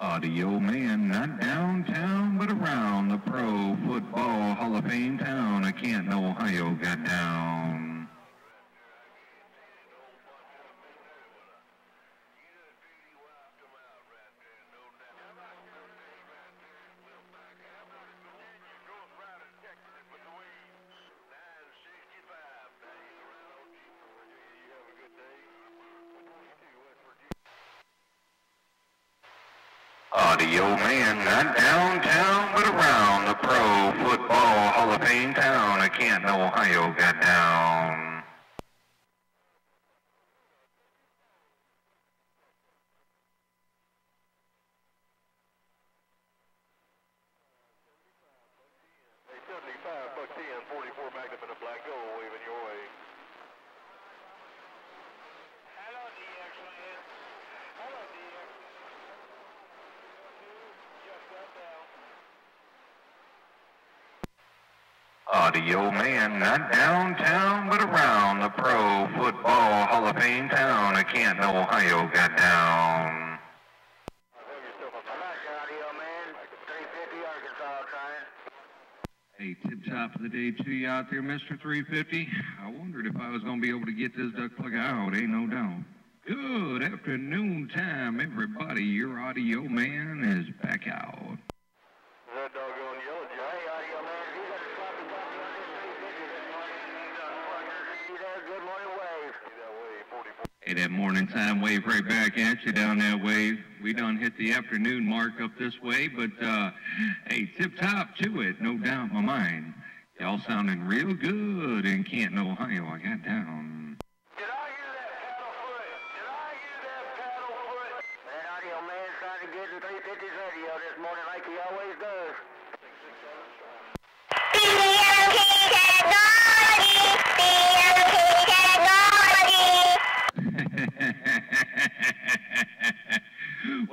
Audio man, not downtown, but around the Pro Football Hall of Fame town of Canton, Ohio got down. Audio man, not downtown, but around the Pro Football Hall of Fame town of Canton, Ohio got down. Hey, 75, buck 10, 44 Magnum and a black gold waving your way. Hello, DX man. Hello, DX. Just got down. Audio man, not downtown, but around the Pro Football Hall of Fame town of Canton, Ohio got down. Have yourself a Come back, audio man. 350 Arkansas trying. Hey, tip top of the day to you out there, Mr. 350. I wondered if I was going to be able to get this duck plug out, ain't no doubt. Good afternoon time, everybody. Your audio man is back out. That doggone yellow jacket. Hey, audio man. You got a sloppy copy on this 350 this morning. See that good wave. See that way, 44. Hey, that morning time wave right back at you down that way. We done hit the afternoon mark up this way, but uh, hey, tip top to it, no doubt in my mind. Y'all sounding real good in Canton, Ohio. I got down.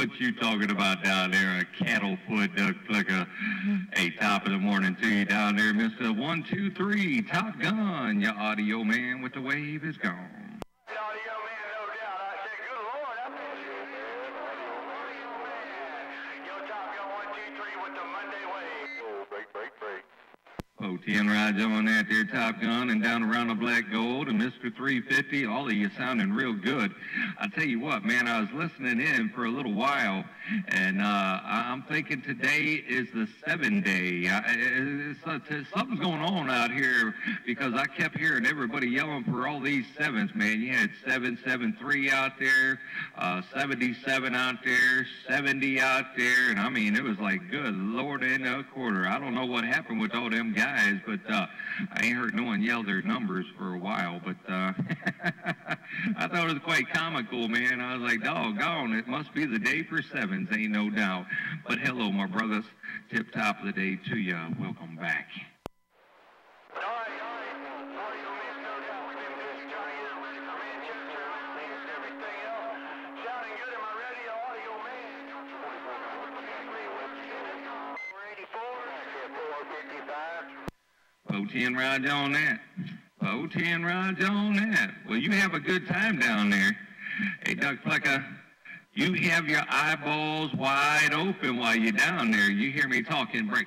What you talking about down there? A cattle foot duck flicker. Mm-hmm. Hey, top of the morning to you down there, Mr. One, two, three, Top Gun. Your audio man with the wave is gone. 10 rides on that there Top Gun and down around the Black Gold and Mr. 350. All of you sounding real good. I tell you what, man, I was listening in for a little while, and uh, I'm thinking today is the seven day. I, it's, something's going on out here because I kept hearing everybody yelling for all these sevens, man. You had 773 out there, uh, 77 out there, 70 out there, and I mean, it was like, good Lord, in a quarter. I don't know what happened with all them guys, but uh, I ain't heard no one yell their numbers for a while. But uh, I thought it was quite comical, man. I was like, doggone, it must be the day for sevens, ain't no doubt. But hello, my brothers. Tip top of the day to you. Welcome back. 10 rides on that. Oh, 10 rides on that. Well, you have a good time down there. Hey, Doug Flecka, you have your eyeballs wide open while you're down there. You hear me talking break.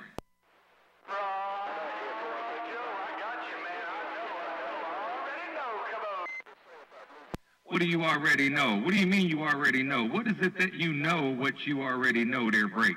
What do you already know? What do you mean you already know? What is it that you know what you already know there, break?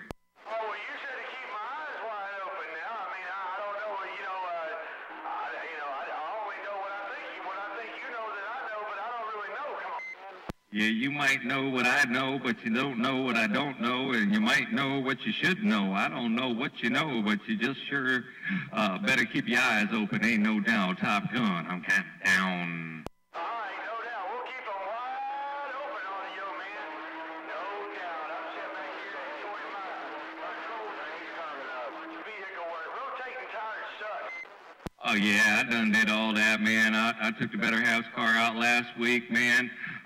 Yeah, you might know what I know, but you don't know what I don't know, and you might know what you should know. I don't know what you know, but you just sure uh, better keep your eyes open. Ain't no doubt. Top Gun, I'm counting down. All right, no doubt. We'll keep them wide open on you, man. No doubt. I'm sitting back here enjoying my control things coming up. Vehicle work. Rotating tires suck. Oh yeah, I done did all that, man. I, I took the Better House car out last week, man.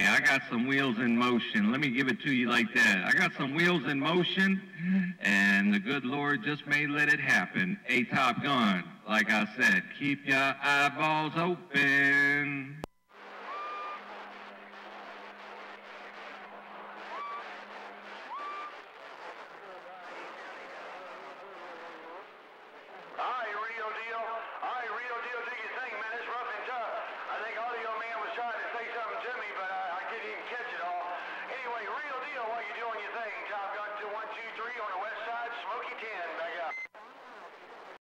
Hey, I got some wheels in motion. Let me give it to you like that. I got some wheels in motion, and the good Lord just may let it happen. A Top Gun, like I said, keep your eyeballs open.